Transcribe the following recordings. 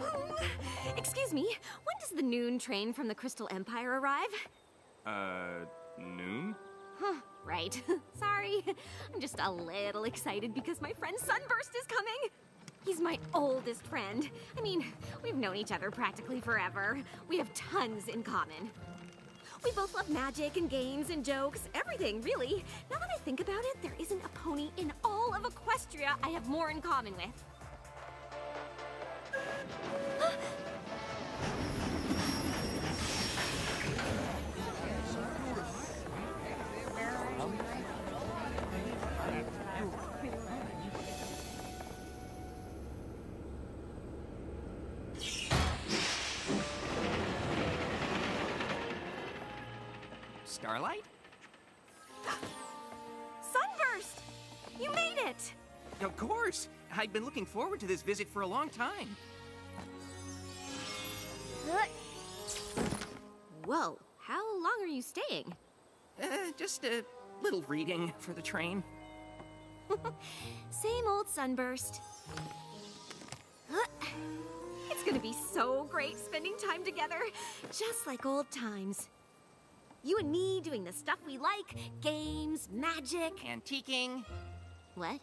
Excuse me, when does the noon train from the Crystal Empire arrive? Uh, noon? Huh, right. Sorry. I'm just a little excited because my friend Sunburst is coming. He's my oldest friend. I mean, we've known each other practically forever. We have tons in common. We both love magic and games and jokes, everything, really. Now that I think about it, there isn't a pony in all of Equestria I have more in common with. Starlight? Sunburst! You made it! Of course! I've been looking forward to this visit for a long time. Whoa, how long are you staying? Uh, just a little reading for the train. Same old Sunburst. It's gonna be so great spending time together, just like old times. You and me doing the stuff we like games, magic. Antiquing. What?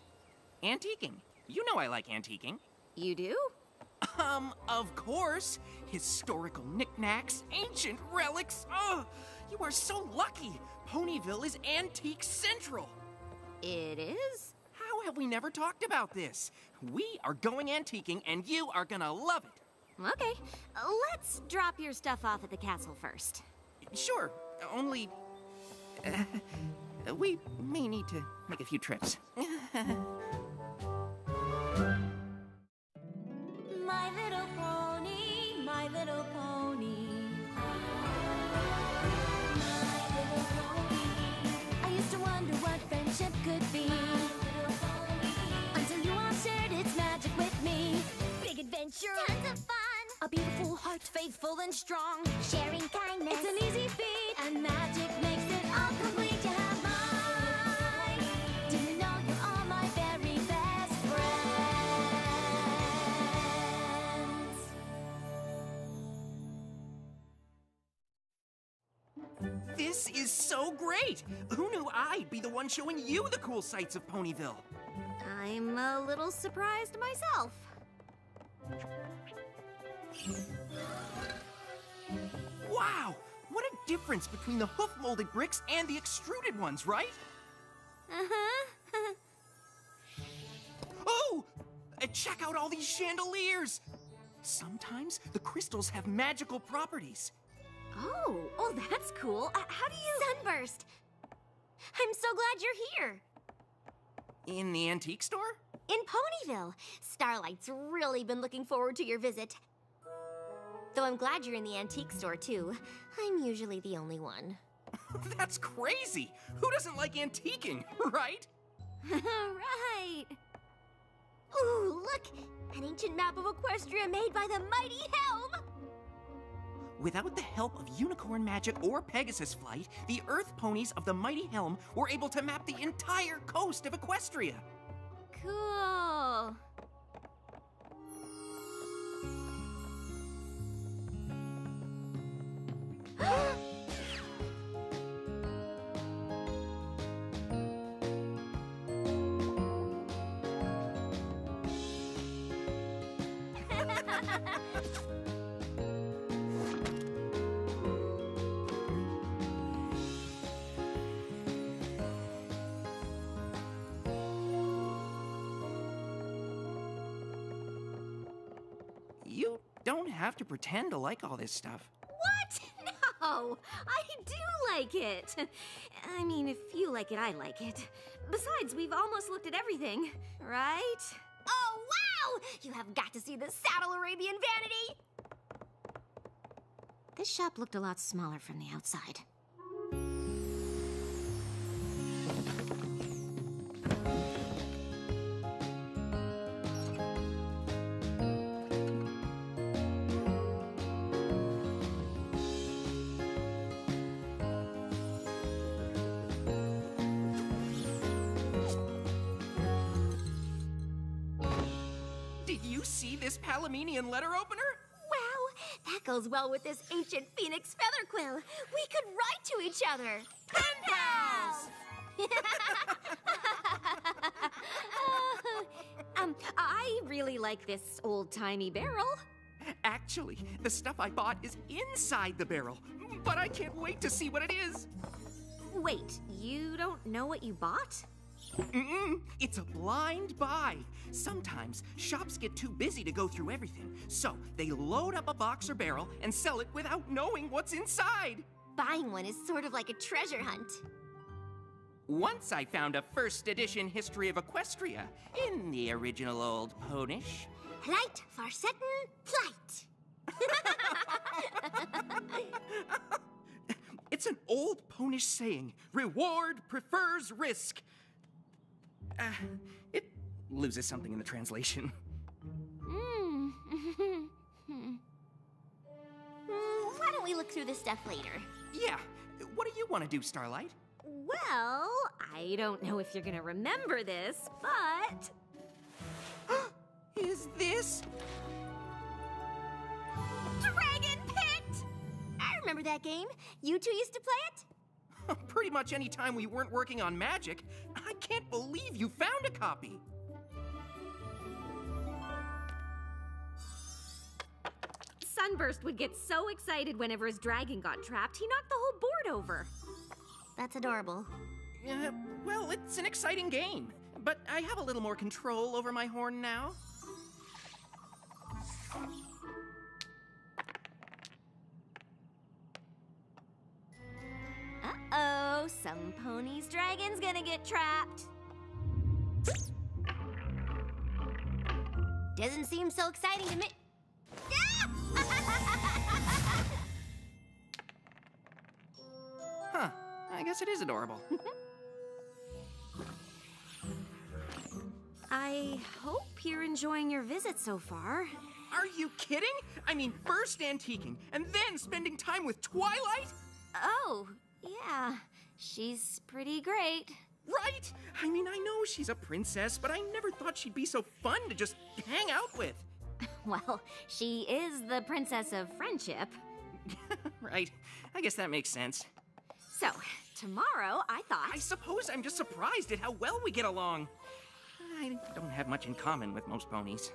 Antiquing. You know I like antiquing. You do? Um, of course. Historical knickknacks, ancient relics. Oh, you are so lucky. Ponyville is Antique Central. It is? How have we never talked about this? We are going antiquing, and you are gonna love it. Okay, let's drop your stuff off at the castle first. Sure, only. Uh, we may need to make a few trips. My little pony, my little pony. My little pony. I used to wonder what friendship could be. Until you all shared its magic with me. Big adventure. Tons of fun. A beautiful heart, faithful and strong. Sharing kindness. It's an easy feat. And magic makes it all complete. You have mine. Do you know you're my very best friends? This is so great! Who knew I'd be the one showing you the cool sights of Ponyville? I'm a little surprised myself. Wow! What a difference between the hoof molded bricks and the extruded ones, right? Uh-huh. Oh! Uh, check out all these chandeliers! Sometimes the crystals have magical properties. oh, oh, that's cool. Uh, how do you... Sunburst! I'm so glad you're here. In the antique store? In Ponyville, Starlight's really been looking forward to your visit. Though I'm glad you're in the antique store too. I'm usually the only one. That's crazy! Who doesn't like antiquing, right? right. Ooh, look! An ancient map of Equestria made by the mighty Helm! Without the help of unicorn magic or Pegasus flight, the Earth ponies of the Mighty Helm were able to map the entire coast of Equestria. Cool. You don't have to pretend to like all this stuff. What? I do like it. I mean, if you like it, I like it. Besides, we've almost looked at everything, right? Oh, wow! You have got to see the Saddle Arabian Vanity! This shop looked a lot smaller from the outside. This Palamenian letter opener? Wow, that goes well with this ancient phoenix feather quill. We could write to each other. Pen pals! um, I really like this old-timey barrel. Actually, the stuff I bought is inside the barrel, but I can't wait to see what it is. Wait, you don't know what you bought? Mm-mm, it's a blind buy. Sometimes shops get too busy to go through everything, so they load up a box or barrel and sell it without knowing what's inside. Buying one is sort of like a treasure hunt. Once I found a first edition history of Equestria in the original old Ponish. Plight for certain plight. It's an old Ponish saying reward prefers risk. Uh, it loses something in the translation. Hmm. Hmm, Why don't we look through this stuff later? Yeah, what do you want to do, Starlight? Well, I don't know if you're gonna remember this, but Is this? Dragon Pit! I remember that game. You two used to play it? Pretty much any time we weren't working on magic. I can't believe you found a copy. Sunburst would get so excited whenever his dragon got trapped, he knocked the whole board over. That's adorable. Uh, well, it's an exciting game, but I have a little more control over my horn now. Some pony's dragon's gonna get trapped. Doesn't seem so exciting to me. Huh, I guess it is adorable. I hope you're enjoying your visit so far. Are you kidding? I mean, first antiquing and then spending time with Twilight? Oh, yeah, she's pretty great. Right? I mean, I know she's a princess, but I never thought she'd be so fun to just hang out with. Well, she is the princess of friendship. right. I guess that makes sense. So, tomorrow I thought. I suppose I'm just surprised at how well we get along. I don't have much in common with most ponies.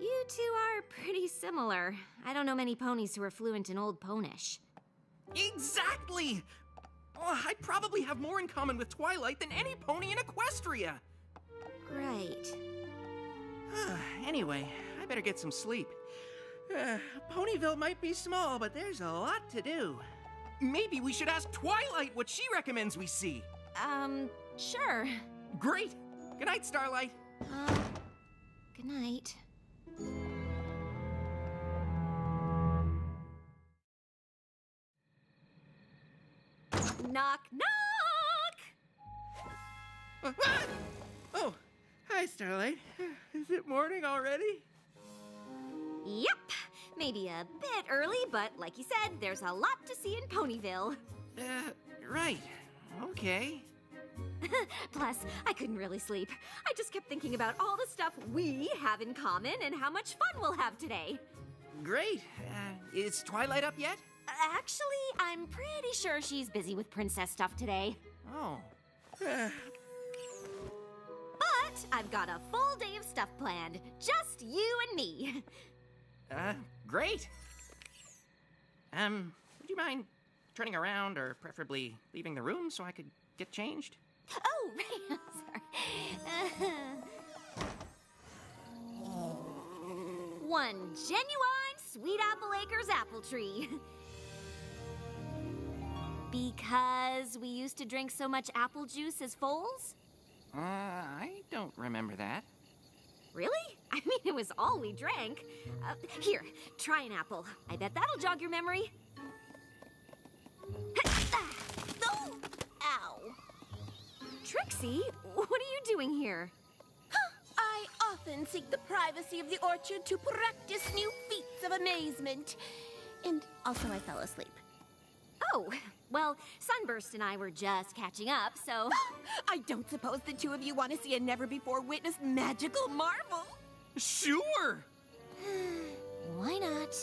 You two are pretty similar. I don't know many ponies who are fluent in Old Ponish. Exactly! Oh, I probably have more in common with Twilight than any pony in Equestria. Right. anyway, I better get some sleep. Uh, Ponyville might be small, but there's a lot to do. Maybe we should ask Twilight what she recommends we see. Um, sure. Great! Good night, Starlight. Uh, Knock, knock! Uh, ah! Oh, hi, Starlight. Is it morning already? Yep. Maybe a bit early, but like you said, there's a lot to see in Ponyville. Uh, right. Okay. Plus, I couldn't really sleep. I just kept thinking about all the stuff we have in common and how much fun we'll have today. Great. Uh, is Twilight up yet? Actually, I'm pretty sure she's busy with princess stuff today. Oh. But I've got a full day of stuff planned. Just you and me. uh, great. Um, would you mind turning around or preferably leaving the room so I could get changed? Oh, right. Sorry. One genuine Sweet Apple Acres apple tree. Because we used to drink so much apple juice as foals? Uh, I don't remember that. Really? I mean, it was all we drank. Uh, here, try an apple. I bet that'll jog your memory. Oh, ow. Trixie, what are you doing here? I often seek the privacy of the orchard to practice new feats of amazement. And also, I fell asleep. Oh, well, Sunburst and I were just catching up, so. I don't suppose the two of you want to see a never before witnessed magical marvel. Sure! Why not?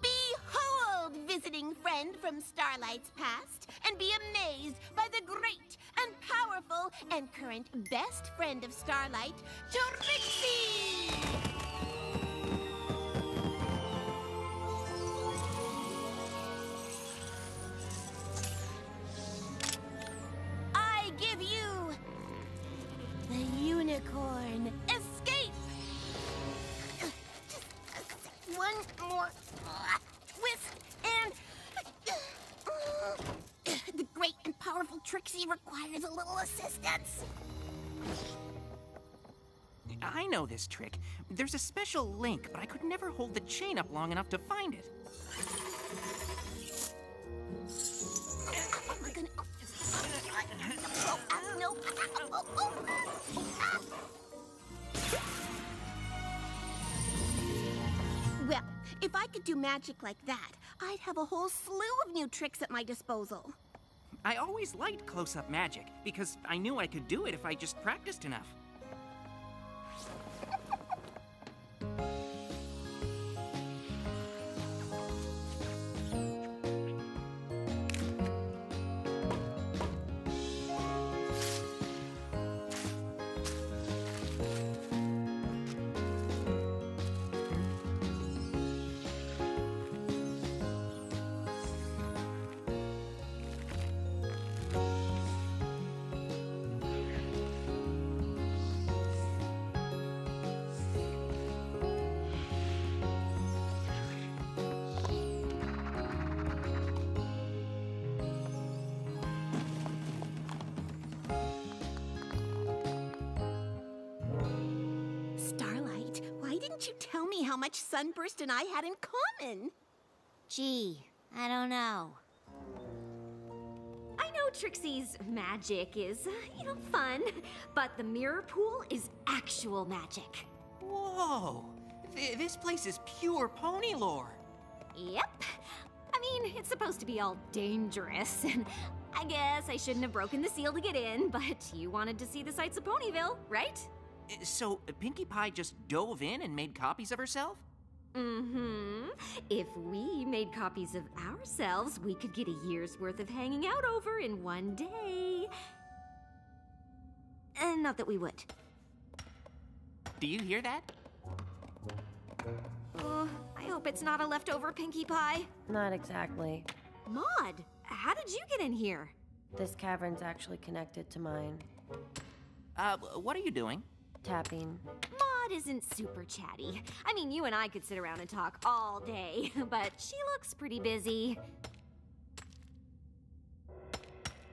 Behold, visiting friend from Starlight's past, and be amazed by the great and powerful and current best friend of Starlight, Trixie! Requires a little assistance. I know this trick. There's a special link, but I could never hold the chain up long enough to find it. We're gonna. No. Well, if I could do magic like that, I'd have a whole slew of new tricks at my disposal. I always liked close up magic because I knew I could do it if I just practiced enough. Didn't you tell me how much Sunburst and I had in common? Gee, I don't know. I know Trixie's magic is, uh, you know, fun, but the mirror pool is actual magic. Whoa! Th- this place is pure pony lore. Yep. I mean, it's supposed to be all dangerous, and I guess I shouldn't have broken the seal to get in, but you wanted to see the sights of Ponyville, right? Uh, So, uh, Pinkie Pie just dove in and made copies of herself? Mm-hmm. If we made copies of ourselves, we could get a year's worth of hanging out over in one day. And not that we would. Do you hear that? Oh, I hope it's not a leftover Pinkie Pie. Not exactly. Maud, how did you get in here? This cavern's actually connected to mine. Uh, what are you doing? Tapping. Maud isn't super chatty. I mean, you and I could sit around and talk all day, but she looks pretty busy.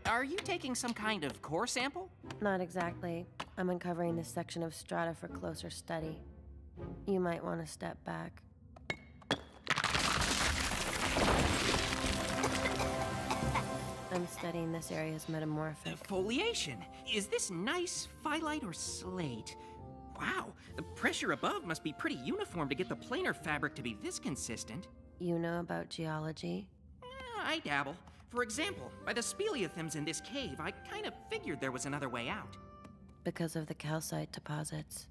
Are you taking some kind of core sample? Not exactly. I'm uncovering this section of strata for closer study. You might want to step back. I'm studying this area's metamorphic. Foliation. Is this gneiss phyllite or slate? Wow, the pressure above must be pretty uniform to get the planar fabric to be this consistent. You know about geology? Eh, I dabble. For example, by the speleothems in this cave, I kind of figured there was another way out. Because of the calcite deposits.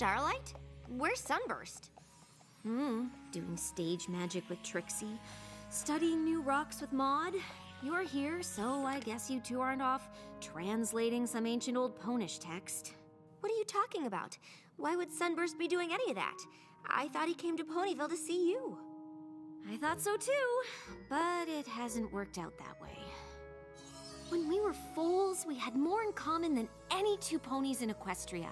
Starlight? Where's Sunburst? Hmm, doing stage magic with Trixie, studying new rocks with Maud. You're here, so I guess you two aren't off translating some ancient old Ponish text. What are you talking about? Why would Sunburst be doing any of that? I thought he came to Ponyville to see you. I thought so too, but it hasn't worked out that way. When we were foals, we had more in common than any two ponies in Equestria.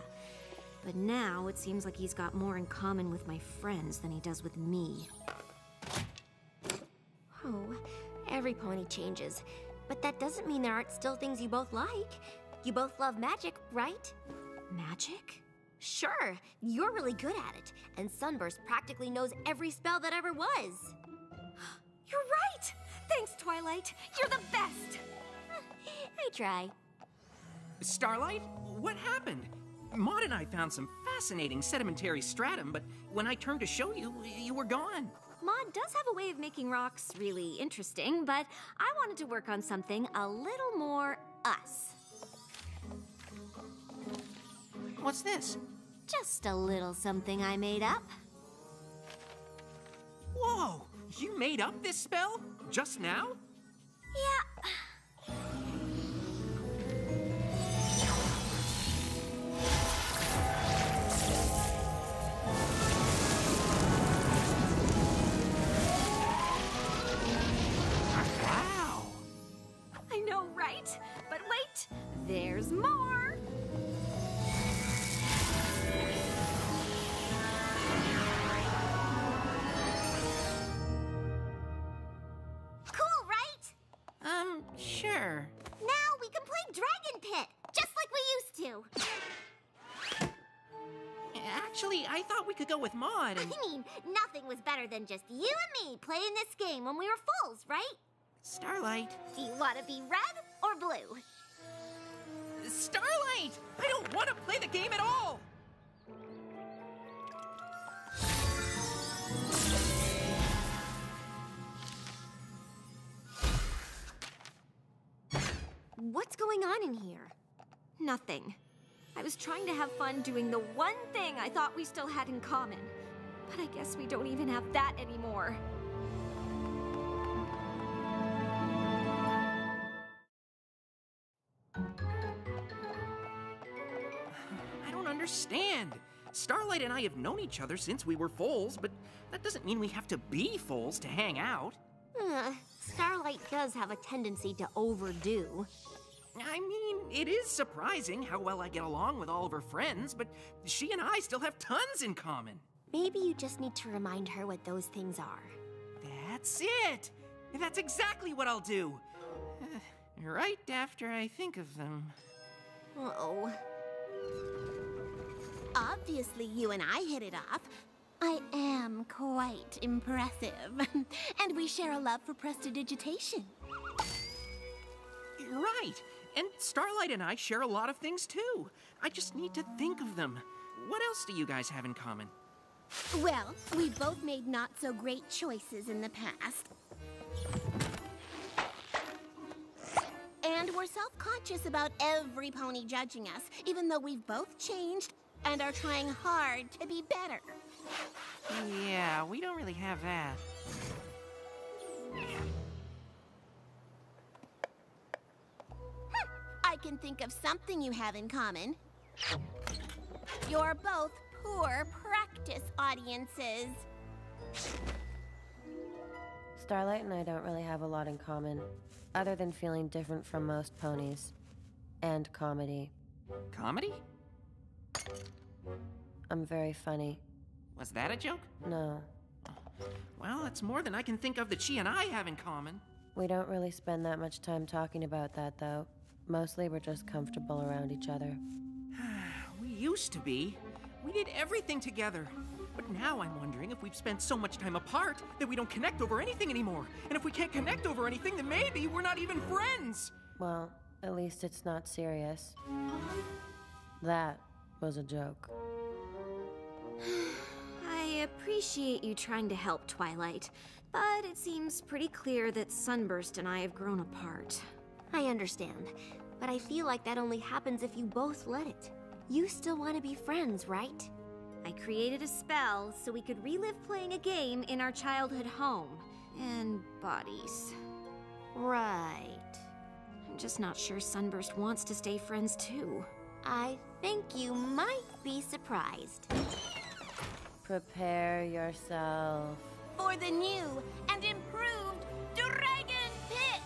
But now it seems like he's got more in common with my friends than he does with me. Oh, every pony changes. But that doesn't mean there aren't still things you both like. You both love magic, right? Magic? Sure, you're really good at it, and Sunburst practically knows every spell that ever was. You're right! Thanks, Twilight. You're the best. I try. Starlight, what happened? Maud and I found some fascinating sedimentary stratum, but when I turned to show you, you were gone. Maud does have a way of making rocks really interesting, but I wanted to work on something a little more us. What's this? Just a little something I made up. Whoa! You made up this spell? Just now? Yeah. There's more. Cool, right? Um, sure. Now we can play Dragon Pit, just like we used to. Actually, I thought we could go with Maud and I mean, nothing was better than just you and me playing this game when we were fools, right? Starlight. Do you want to be red or blue? Starlight! I don't want to play the game at all! What's going on in here? Nothing. I was trying to have fun doing the one thing I thought we still had in common. But I guess we don't even have that anymore. Understand. Starlight and I have known each other since we were foals, but that doesn't mean we have to be foals to hang out. Uh, Starlight does have a tendency to overdo. I mean, it is surprising how well I get along with all of her friends, but she and I still have tons in common. Maybe you just need to remind her what those things are. That's it! That's exactly what I'll do. right after I think of them. Uh-oh. Obviously, you and I hit it off. I am quite impressive. and we share a love for prestidigitation. Right. And Starlight and I share a lot of things too. I just need to think of them. What else do you guys have in common? Well, we both made not so great choices in the past. And we're self conscious about every pony judging us, even though we've both changed and are trying hard to be better. Yeah, we don't really have that. I can think of something you have in common. You're both poor practice audiences. Starlight and I don't really have a lot in common, other than feeling different from most ponies. And comedy. Comedy? I'm very funny. Was that a joke? No, Well, it's more than I can think of that she and I have in common. we don't really spend that much time talking about that, though. Mostly we're just comfortable around each other. We used to be. We did everything together. But now I'm wondering if we've spent so much time apart that we don't connect over anything anymore. And if we can't connect over anything, then maybe we're not even friends. Well, at least it's not serious. That was a joke. I appreciate you trying to help Twilight, but it seems pretty clear that Sunburst and I have grown apart. I understand, but I feel like that only happens if you both let it. You still want to be friends, right? I created a spell so we could relive playing a game in our childhood home and bodies. Right. I'm just not sure Sunburst wants to stay friends too. I think you might be surprised. Prepare yourself. For the new and improved Dragon Pit!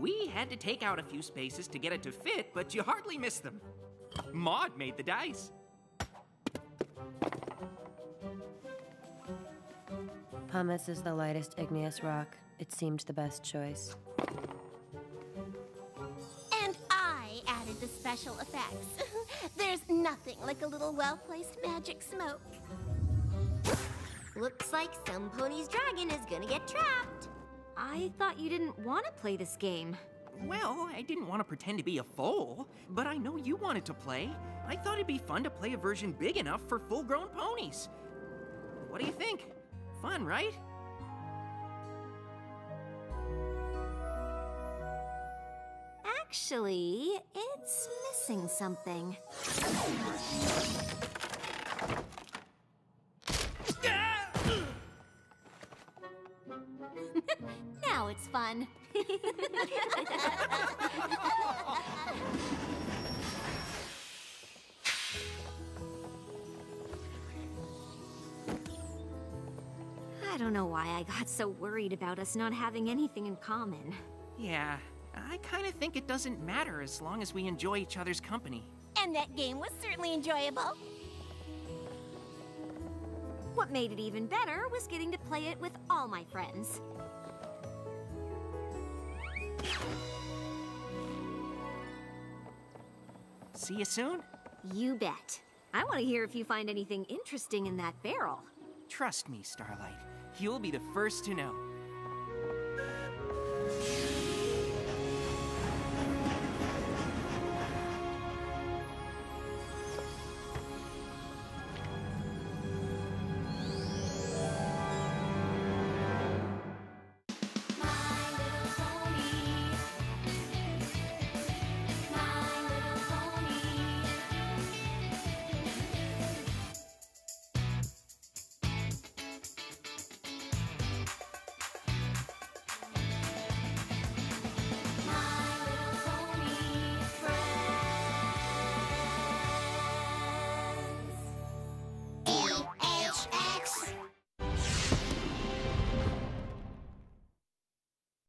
We had to take out a few spaces to get it to fit, but you hardly missed them. Maud made the dice. Pumice is the lightest igneous rock. It seemed the best choice. Special effects. There's nothing like a little well placed magic smoke. Looks like some pony's dragon is gonna get trapped. I thought you didn't want to play this game. Well, I didn't want to pretend to be a foal, but I know you wanted to play. I thought it'd be fun to play a version big enough for full grown ponies. What do you think? Fun, right? Actually, it's missing something. now it's fun. I don't know why I got so worried about us not having anything in common. Yeah, I kind of think it doesn't matter as long as we enjoy each other's company. And that game was certainly enjoyable. What made it even better was getting to play it with all my friends. See you soon? You bet. I want to hear if you find anything interesting in that barrel. Trust me, Starlight. You'll be the first to know.